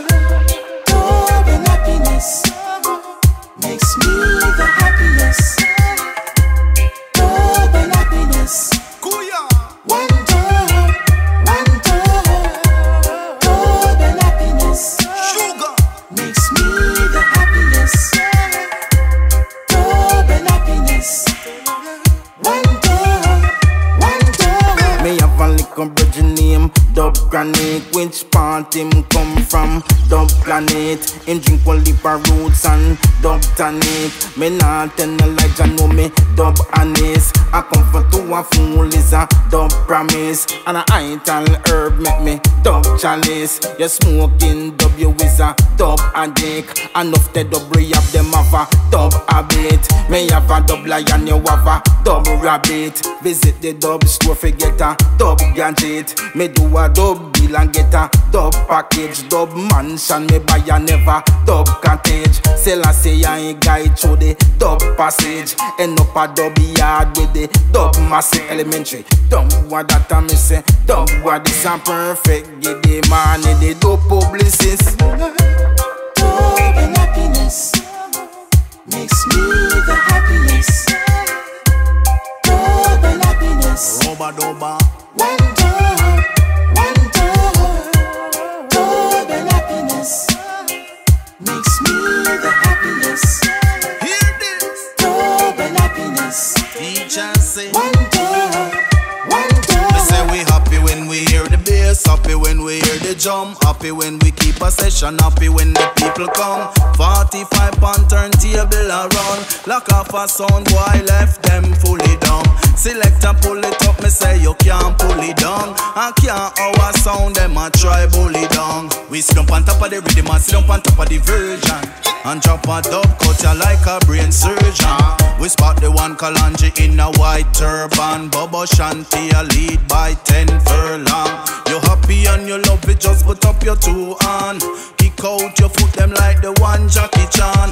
girl. Me have a name, Dub Granite. Which part him come from? Dub Planet. Him drink one of roots and Dub Tonic. Me not tell no lie, I know me Dub Anise. I come for to a fool is a Dub Promise. And a ital herb make me Dub Chalice. You smoking W is a Dub Addict. Enough the double have them have a Dub habit. Me have a Dub lion, you have a Dub rabbit. Visit the Dub store for get a Dub gadget. Me do a Dub deal and get a Dub package. Dub mansion me buy a never Dub cottage. Sell a say I ain't guide through the Dub passage. End up a Dub yard with the Dub massive elementary. Dub what that a me eh? say. Dub what this a Perfect Giddimani, the Dub publicist. Makes me the happiest. Double happiness. Roba doba. One dub, one dub. Double happiness makes me the happiest. Hear this. Double happiness. Teacher say. One dub, one door. Double happiness makes Me the happiest. Hear this feature say dub. we happy when we hear the bass, happy when we hear the drum, happy when we keep a session, happy when the people come. 45 pound turntable around, lock off a sound boy left We sit up on top of the rhythm and sit up on top of the version. And drop a dub cut ya like a brain surgeon. We spot the one Kalanji in a white turban. Bobo Shanti a lead by 10 furlong. You happy and you love it, just put up your two hand. Kick out your foot them like the one Jackie Chan.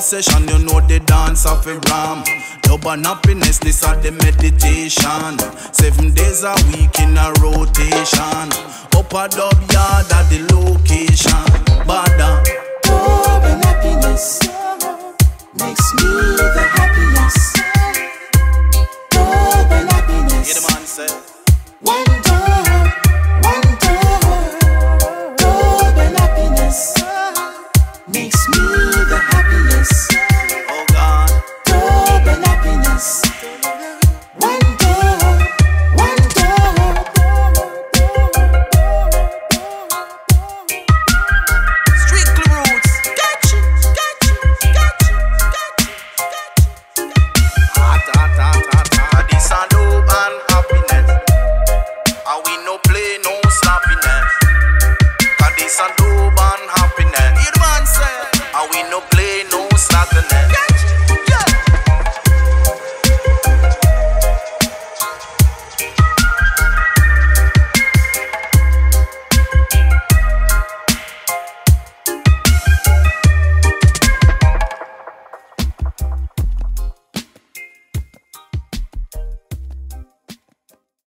Session, you know the dance of a ram. Dub and happiness, this are the meditation. Seven days a week in a rotation. Up a dub yard at the location. Bada. Double happiness makes me the happiest. Hear the happiness. man say.